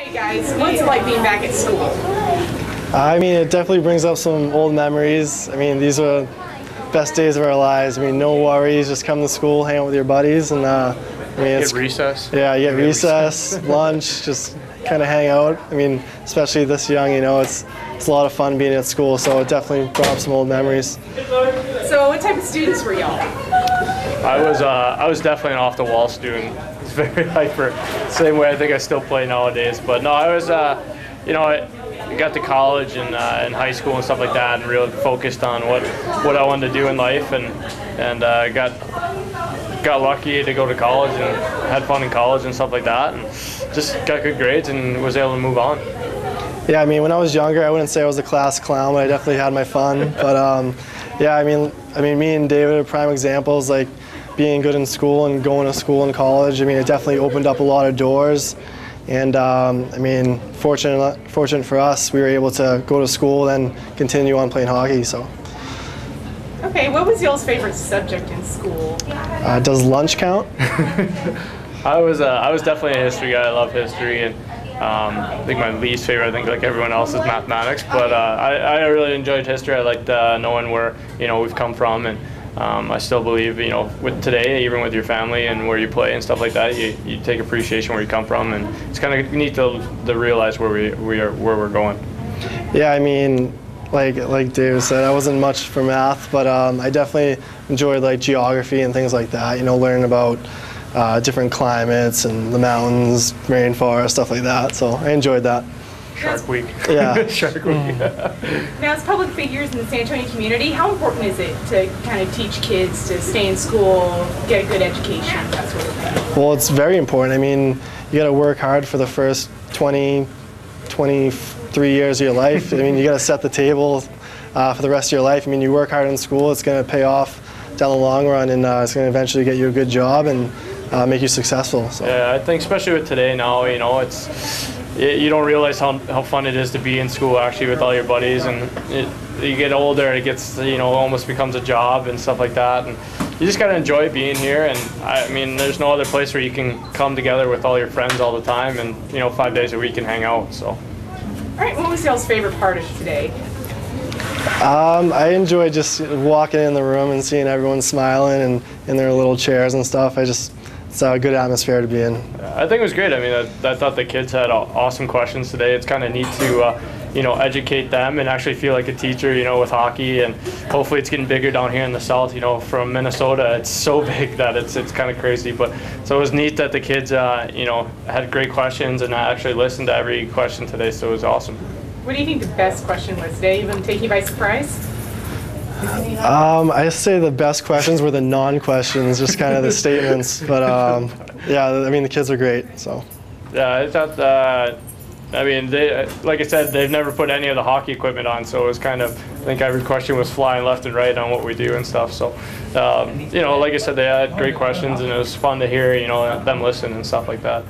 Hey guys, what's it like being back at school? I mean, it definitely brings up some old memories. I mean, these were best days of our lives. I mean, no worries, just come to school, hang out with your buddies, and uh, I mean, it's Get recess. yeah, you get recess, lunch, just kind of hang out. I mean, especially this young, you know, it's it's a lot of fun being at school. So it definitely brought up some old memories. So, what type of students were y'all? I was uh, I was definitely an off the wall student. It's very hyper. Same way I think I still play nowadays. But no, I was uh, you know I got to college and uh, in high school and stuff like that, and really focused on what what I wanted to do in life, and and uh, got got lucky to go to college and had fun in college and stuff like that, and just got good grades and was able to move on. Yeah, I mean, when I was younger, I wouldn't say I was a class clown, but I definitely had my fun. But um, yeah, I mean, I mean, me and David are prime examples. Like being good in school and going to school and college. I mean, it definitely opened up a lot of doors. And um, I mean, fortunate, fortunate for us, we were able to go to school and continue on playing hockey. So, Okay, what was y'all's favorite subject in school? uh, does lunch count? I was uh, I was definitely a history guy. I love history, and um, I think my least favorite, I think like everyone else, is mathematics. But uh, I, I really enjoyed history. I liked uh, knowing where you know we've come from, and um, I still believe you know with today, even with your family and where you play and stuff like that, you, you take appreciation where you come from, and it's kind of neat to, to realize where we we are where we're going. Yeah, I mean, like like David said, I wasn't much for math, but um, I definitely enjoyed like geography and things like that. You know, learning about uh, different climates and the mountains, rainforest, stuff like that. So I enjoyed that. Shark Week. Yeah. Shark Week. Now, as public figures in the San Antonio community, how important is it to kind of teach kids to stay in school, get a good education, that sort of thing? Well, it's very important. I mean, you got to work hard for the first 20, 23 years of your life. I mean, you got to set the table uh, for the rest of your life. I mean, you work hard in school, it's going to pay off down the long run, and uh, it's going to eventually get you a good job and uh, make you successful. So. Yeah, I think especially with today now, you know, it's it, you don't realize how, how fun it is to be in school actually with all your buddies, and it, you get older, and it gets you know almost becomes a job and stuff like that, and you just gotta enjoy being here. And I, I mean, there's no other place where you can come together with all your friends all the time, and you know, five days a week and hang out. So. All right, what was y'all's favorite part of today? Um, I enjoy just walking in the room and seeing everyone smiling and in their little chairs and stuff. I just, it's a good atmosphere to be in. I think it was great. I mean, I, I thought the kids had awesome questions today. It's kind of neat to, uh, you know, educate them and actually feel like a teacher, you know, with hockey. And hopefully, it's getting bigger down here in the south. You know, from Minnesota, it's so big that it's it's kind of crazy. But so it was neat that the kids, uh, you know, had great questions and I actually listened to every question today. So it was awesome. What do you think the best question was? Did they even take you by surprise? Um, I say the best questions were the non-questions, just kind of the statements. But um, yeah, I mean the kids are great. So Yeah, I thought. Uh, I mean, they, like I said, they've never put any of the hockey equipment on, so it was kind of. I think every question was flying left and right on what we do and stuff. So, um, you know, like I said, they had great questions, and it was fun to hear, you know, them listen and stuff like that.